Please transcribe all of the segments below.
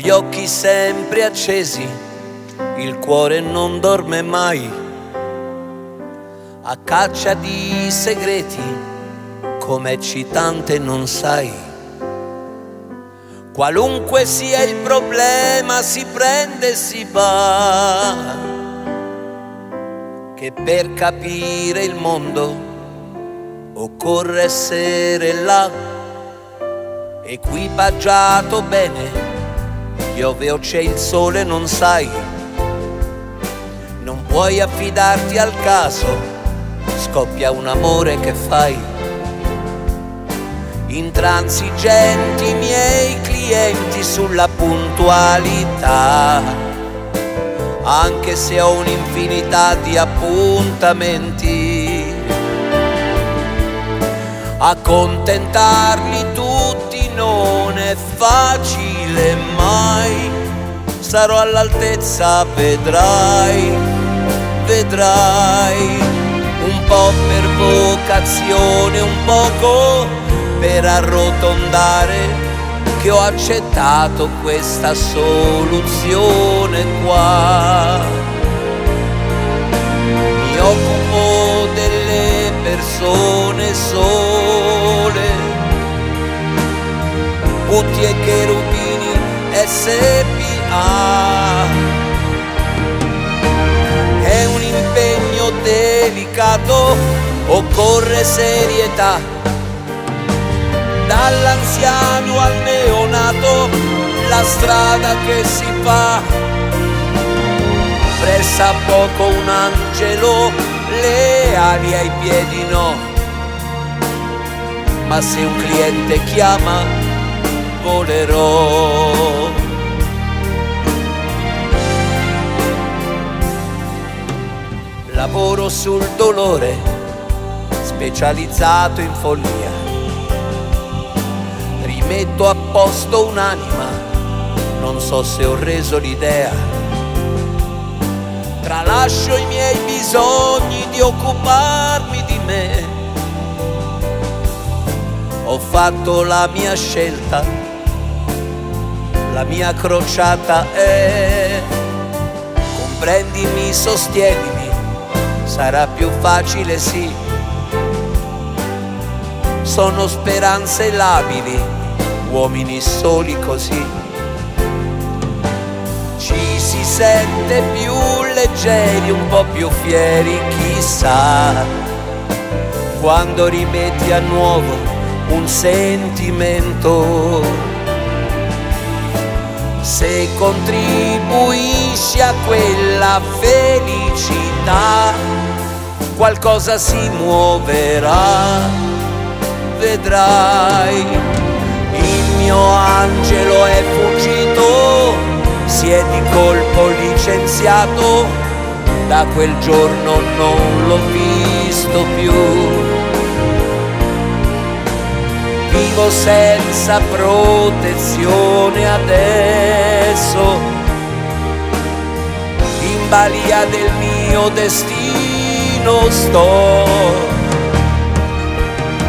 gli occhi sempre accesi, il cuore non dorme mai, a caccia di segreti, come eccitante non sai. Qualunque sia il problema si prende e si va, che per capire il mondo occorre essere là, equipaggiato bene piove o c'è il sole non sai, non puoi affidarti al caso, scoppia un amore che fai. Intransigenti miei clienti sulla puntualità, anche se ho un'infinità di appuntamenti. Accontentarli tutti non è facile mai, sarò all'altezza, vedrai, vedrai, un po' per vocazione, un poco per arrotondare, che ho accettato questa soluzione qua. Mi occupo delle persone Putti e Cherubini SPA. È un impegno delicato, occorre serietà. Dall'anziano al neonato, la strada che si fa. Pressa poco un angelo, le ali ai piedi no. Ma se un cliente chiama, volerò. Lavoro sul dolore, specializzato in follia. Rimetto a posto un'anima, non so se ho reso l'idea. Tralascio i miei bisogni di occuparmi di me. Ho fatto la mia scelta la mia crociata è comprendimi, sostienimi, sarà più facile sì. Sono speranze labili, uomini soli così. Ci si sente più leggeri, un po' più fieri, chissà, quando rimetti a nuovo un sentimento se contribuisci a quella felicità, qualcosa si muoverà, vedrai. Il mio angelo è fuggito, si è di colpo licenziato, da quel giorno non l'ho visto più vivo senza protezione adesso, in balia del mio destino sto.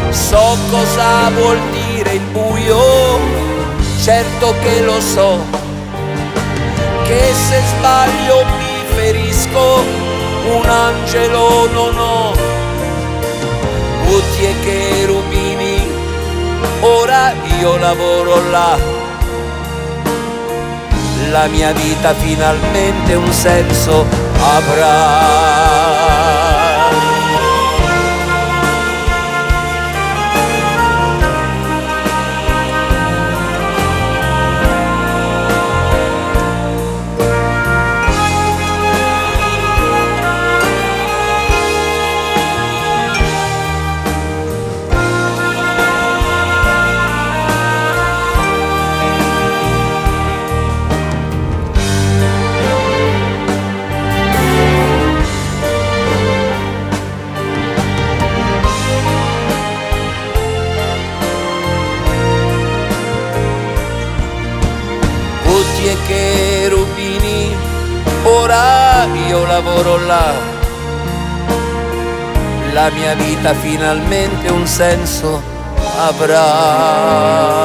So cosa vuol dire il buio, certo che lo so, che se sbaglio mi ferisco, un angelo non ho, butti e cherubini ora io lavoro là. La mia vita finalmente un senso avrà. E cherubini, ora io lavoro là. La mia vita finalmente un senso avrà.